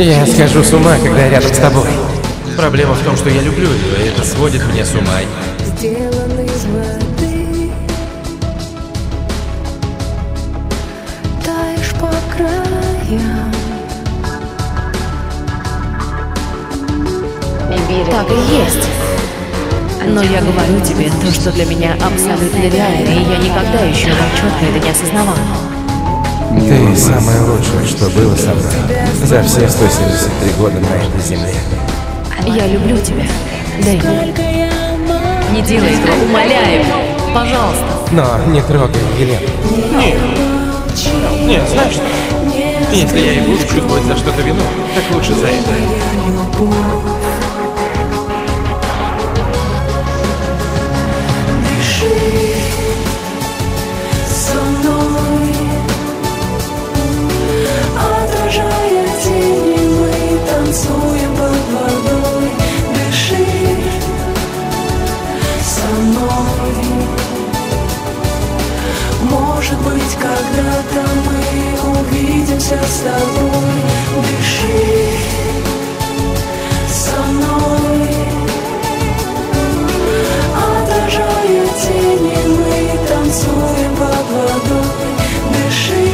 Я схожу с ума, когда рядом с тобой. Проблема в том, что я люблю ее, и это сводит меня с ума. сделан из воды. Таешь по краям, Так и есть. Но я говорю тебе то, что для меня абсолютно реально, и я никогда еще так четко это не осознавала. Ты самое лучшее, что было со мной за все 173 года на этой земле. Я люблю тебя. Дэймон, только я могу. не делай этого, умоляю. Пожалуйста. Но не трогай Елену. Нет, знаешь что? Если я и буду чувствовать за что-то вину, так лучше за это. Быть, когда-то мы увидимся с тобой. Дыши со мной. Отражая тени, мы танцуем под водой. Дыши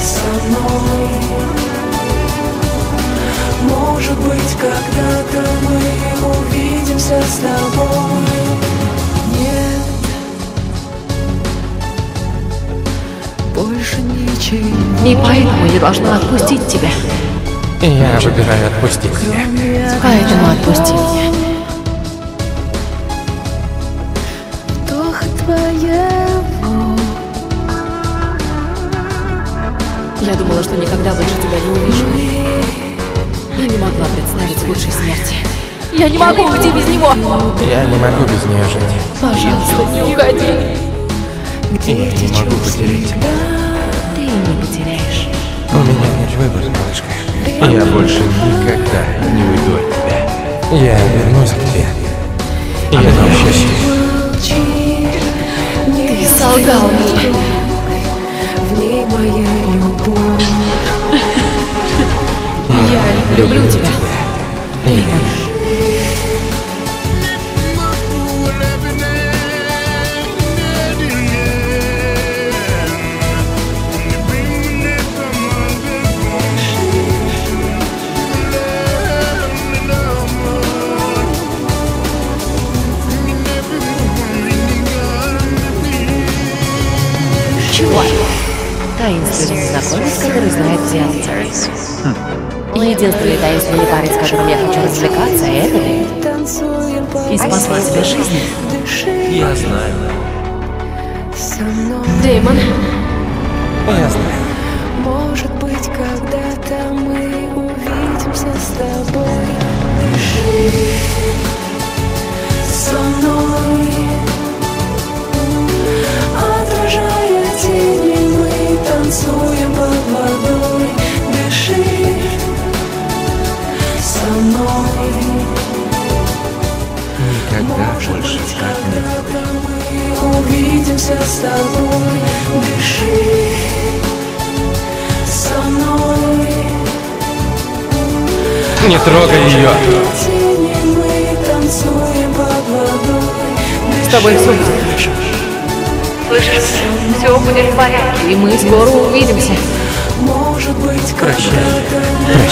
со мной. Может быть, когда-то мы увидимся с тобой Больше ничего И поэтому я должна отпустить тебя. Я выбираю отпустить тебя. Поэтому отпусти меня. Вдох твоего Я думала, что никогда больше тебя не увижу. Я не могла представить худшей смерти. Я не могу уйти без него! Я не могу без нее жить. Пожалуйста, не уходи. Я не могу потерять тебя. Ты не потеряешь. У меня нет выбора, малышка. Я больше никогда не уйду от тебя. Я вернусь к тебе. Я научусь. Ты солгал мне. В ней моя любовь Я люблю тебя. Чего? Таинственный незнакомец, который знает все отцы. Единственный таинственный парень, с которым я хочу развлекаться, это ты. И спасла тебе жизнь. Дыши Я знаю. со мной Дэймон, Я знаю. Может быть, когда-то мы увидимся с тобой танцуем под водой Дыши со мной Никогда больше так не Когда мы увидимся с тобой Дыши со мной Не трогай ее. Тени мы танцуем под водой с тобой хорошо. Слышишь? Все будет в порядке, и мы скоро увидимся. Может быть, Прощай. тобой